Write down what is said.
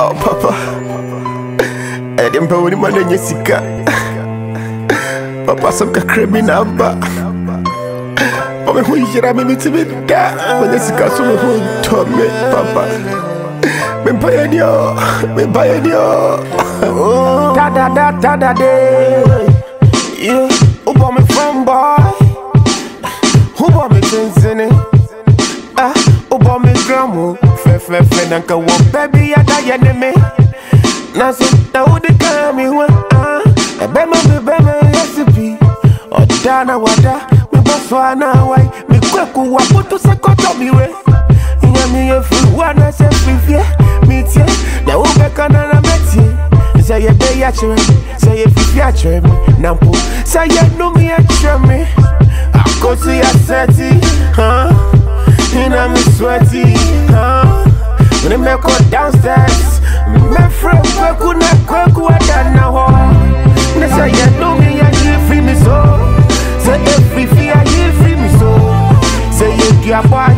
Oh papa. Eh, Ede mpa wani mana nye sika? Papa some kakra criminal, na aba Ome hu yira mi miti mi da Manye sika so me hu nto me papa. Me mpa ye nyo. Me mpa ye nyo Da da da da da Yeah, who bought me from boy. Who bought me tinsini Ah who bought me grandma Fe fe fe nanka wo baby ya da ya ne me. Na so da wo de ka mi wa ah. E be ma be be ma recipe. O da na wada me bo so na wai. Me kweku wa putu se ko to mi we. Inya mi ye fu wa na se fi fie. Mi tie na wo be kana na metie. Sɛ yɛbɛ yɛ akyerɛ me sɛ yɛfifi akyerɛ me na mpo sɛ yɛnom yɛkyerɛ me akosi yɛsɛti hina me sweaty me go downstairs Me friend kweku na kweku adana ho Ne say you know me and you free me so every fear you free me so Say you give a